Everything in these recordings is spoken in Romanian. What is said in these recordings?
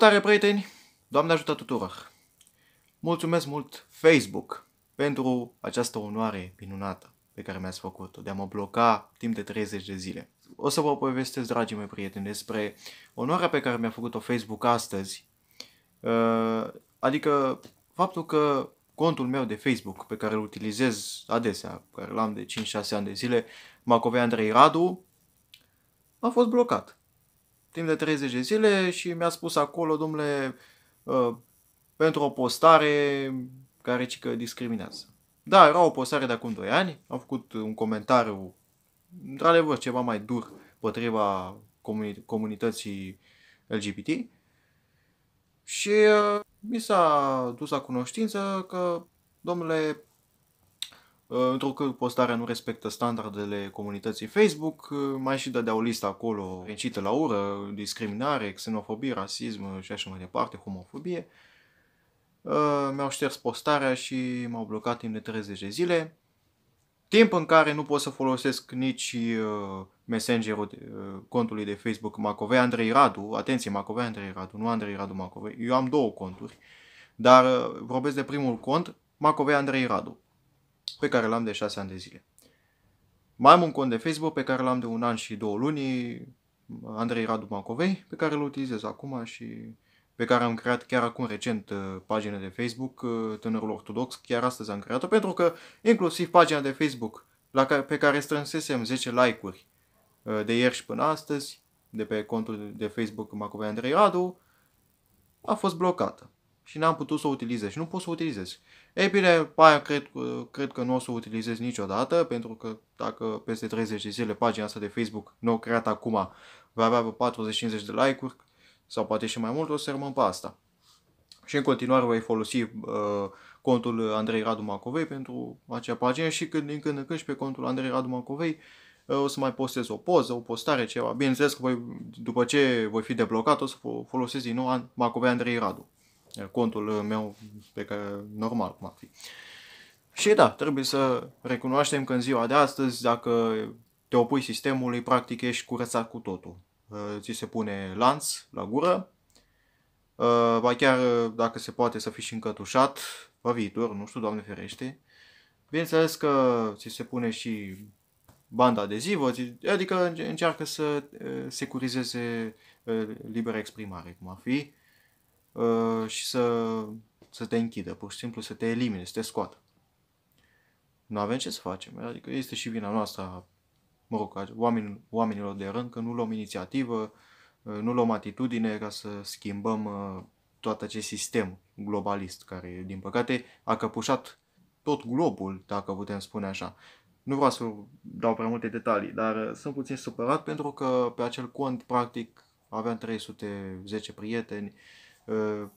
Salutare prieteni! Doamne ajută tuturor! Mulțumesc mult Facebook pentru această onoare minunată pe care mi-ați făcut-o de a mă bloca timp de 30 de zile. O să vă povestesc, dragii mei prieteni, despre onoarea pe care mi-a făcut-o Facebook astăzi, uh, adică faptul că contul meu de Facebook, pe care îl utilizez adesea, care l-am de 5-6 ani de zile, Macovei Andrei Radu, a fost blocat timp de 30 de zile și mi-a spus acolo, domnule, uh, pentru o postare care ci că discriminează. Da, era o postare de acum 2 ani, am făcut un comentariu, într-adevăr, ceva mai dur potriva comuni- comunității LGBT și uh, mi s-a dus la cunoștință că, domnule, uh, întrucât postarea nu respectă standardele comunității Facebook, uh, mai și dădea o listă acolo, incită la ură, discriminare, xenofobie, rasism și așa mai departe, homofobie. Uh, mi-au șters postarea și m-au blocat timp de 30 de zile. Timp în care nu pot să folosesc nici uh, messengerul uh, contului de Facebook Macovei Andrei Radu. Atenție, Macovei Andrei Radu, nu Andrei Radu Macovei. Eu am două conturi, dar uh, vorbesc de primul cont, Macovei Andrei Radu, pe care l-am de 6 ani de zile. Mai am un cont de Facebook pe care l-am de un an și două luni, Andrei Radu Macovei, pe care îl utilizez acum și pe care am creat chiar acum recent uh, pagina de Facebook, uh, Tânărul Ortodox, chiar astăzi am creat-o, pentru că inclusiv pagina de Facebook la care, pe care strânsesem 10 like-uri uh, de ieri și până astăzi, de pe contul de Facebook Macovei Andrei Radu, a fost blocată și n-am putut să o utilizez și nu pot să o utilizez. Ei bine, pe aia cred, cred că nu o să o utilizez niciodată, pentru că dacă peste 30 de zile pagina asta de Facebook nou creat acum va avea 40-50 de like-uri, sau poate și mai mult, o să rămân pe asta. Și în continuare voi folosi uh, contul Andrei Radu Macovei pentru acea pagină și când, din când în când și pe contul Andrei Radu Macovei uh, o să mai postez o poză, o postare, ceva. Bineînțeles că voi, după ce voi fi deblocat o să folosesc din nou Macovei Andrei Radu. Contul meu pe care normal cum ar fi. Și da, trebuie să recunoaștem că în ziua de astăzi, dacă te opui sistemului, practic ești curățat cu totul. Uh, ți se pune lanț la gură, uh, ba chiar uh, dacă se poate să fii și încătușat pe viitor, nu știu, Doamne ferește. Bineînțeles că ți se pune și banda adezivă, adică încearcă să securizeze libera exprimare, cum ar fi, și să, să te închidă, pur și simplu să te elimine, să te scoată. Nu avem ce să facem, adică este și vina noastră mă rog, oameni, oamenilor de rând, că nu luăm inițiativă, uh, nu luăm atitudine ca să schimbăm uh, tot acest sistem globalist care, din păcate, a căpușat tot globul, dacă putem spune așa. Nu vreau să dau prea multe detalii, dar uh, sunt puțin supărat pentru că pe acel cont, practic, aveam 310 prieteni.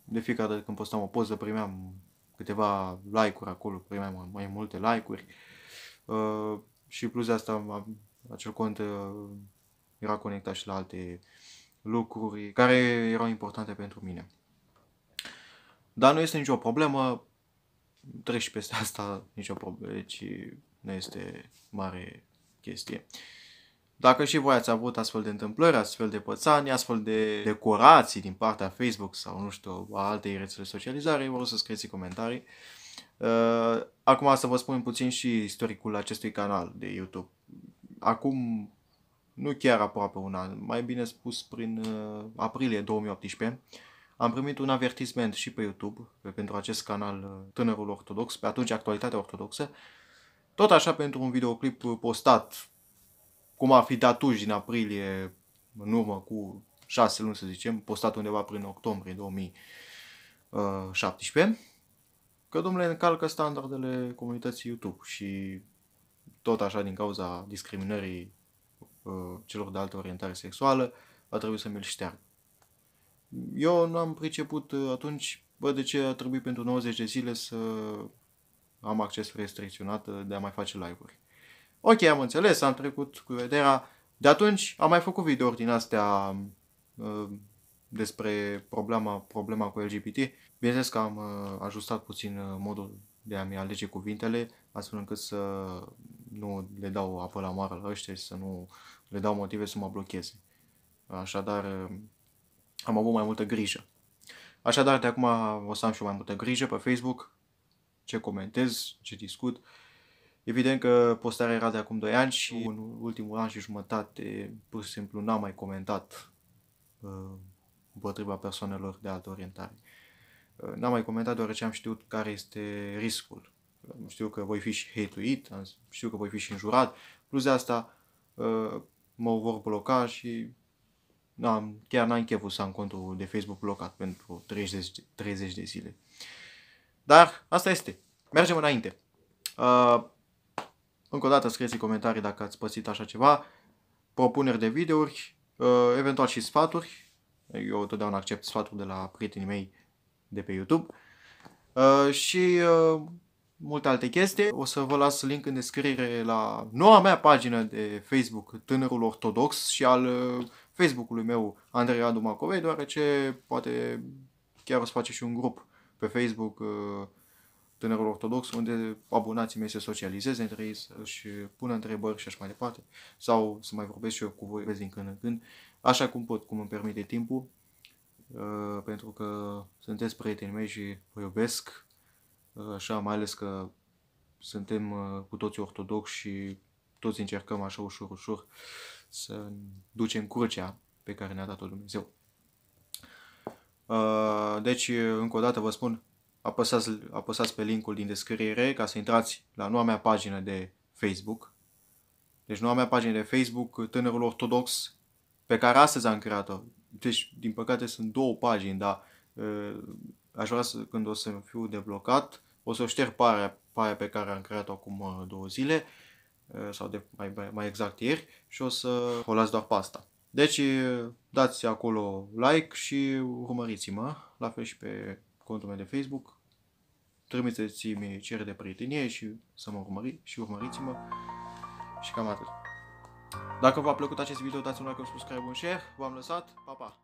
De fiecare dată când postam o poză primeam câteva like-uri acolo, primeam mai multe like-uri. Și plus de asta acel cont uh, era conectat și la alte lucruri care erau importante pentru mine. Dar nu este nicio problemă, treci peste asta, nicio problemă, deci nu este mare chestie. Dacă și voi ați avut astfel de întâmplări, astfel de pățani, astfel de decorații din partea Facebook sau nu știu, a alte rețele de socializare, vă rog să scrieți comentarii. Uh, acum să vă spun puțin și istoricul acestui canal de YouTube acum, nu chiar aproape un an, mai bine spus prin uh, aprilie 2018, am primit un avertisment și pe YouTube pe, pentru acest canal uh, Tânărul Ortodox, pe atunci Actualitatea Ortodoxă, tot așa pentru un videoclip postat, cum a fi datuși din aprilie, în urmă cu șase luni să zicem, postat undeva prin octombrie 2017, că domnule încalcă standardele comunității YouTube și tot așa din cauza discriminării uh, celor de altă orientare sexuală, a trebuit să mi-l șteargă. Eu nu am priceput uh, atunci, bă, de ce a trebuit pentru 90 de zile să am acces restricționat uh, de a mai face live-uri. Ok, am înțeles, am trecut cu vederea. De atunci am mai făcut video din astea uh, despre problema, problema cu LGBT. Bineînțeles că am uh, ajustat puțin uh, modul de a-mi alege cuvintele, astfel încât să nu le dau apă la moară la ăștia și să nu le dau motive să mă blocheze. Așadar, am avut mai multă grijă Așadar, de acum o să am și eu mai multă grijă pe Facebook, ce comentez, ce discut. Evident că postarea era de acum 2 ani și în ultimul an și jumătate pur și simplu n-am mai comentat uh, împotriva persoanelor de altă orientare. Uh, n-am mai comentat deoarece am știut care este riscul. Uh, știu că voi fi și hate știu că voi fi și înjurat, plus de asta uh, mă vor bloca și n-am, chiar n-am cheful să am contul de Facebook blocat pentru 30, 30 de zile. Dar asta este. Mergem înainte. Uh, încă o dată scrieți în comentarii dacă ați pățit așa ceva, propuneri de videouri, uh, eventual și sfaturi. Eu totdeauna accept sfaturi de la prietenii mei de pe YouTube. Uh, și uh, multe alte chestii. O să vă las link în descriere la noua mea pagină de Facebook, Tânărul Ortodox, și al uh, Facebook-ului meu, Andrei Adu Macovei, deoarece poate chiar o să face și un grup pe Facebook, uh, Tânărul Ortodox, unde abonații mei se socializeze între ei, să-și pună întrebări și așa mai departe, sau să mai vorbesc și eu cu voi din când în când, așa cum pot, cum îmi permite timpul, uh, pentru că sunteți prietenii mei și vă iubesc, uh, așa, mai ales că suntem cu toții ortodoxi și toți încercăm așa ușor, ușor să ducem crucea pe care ne-a dat-o Dumnezeu. Deci, încă o dată vă spun, apăsați, apăsați pe linkul din descriere ca să intrați la noua mea pagină de Facebook. Deci noua mea pagină de Facebook, Tânărul Ortodox, pe care astăzi am creat-o. Deci, din păcate, sunt două pagini, dar uh, aș vrea să, când o să fiu deblocat, o să șterg parea, parea pe care am creat-o acum uh, două zile, uh, sau de, mai, mai exact ieri, și o să o las doar pe asta. Deci, dați acolo like și urmăriți-mă, la fel și pe contul meu de Facebook, trimiteți-mi cerere de prietenie și să mă urmări și urmăriți-mă și cam atât. Dacă v-a plăcut acest video, dați un like, un subscribe, un share. V-am lăsat. Pa, pa!